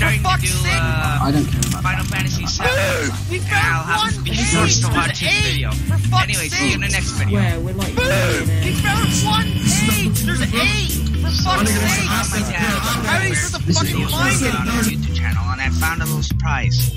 starting to fuck's do sake. uh, I don't care about Final that. Fantasy VII. We And I'll found one be page. forced to There's watch his video. For fuck's Anyway, see you in the next video. Where we're like We found one page. There's eight. For fuck's sake. Uh, my dad How are you supposed to fucking mind. find it? on our YouTube channel, and I found a little surprise.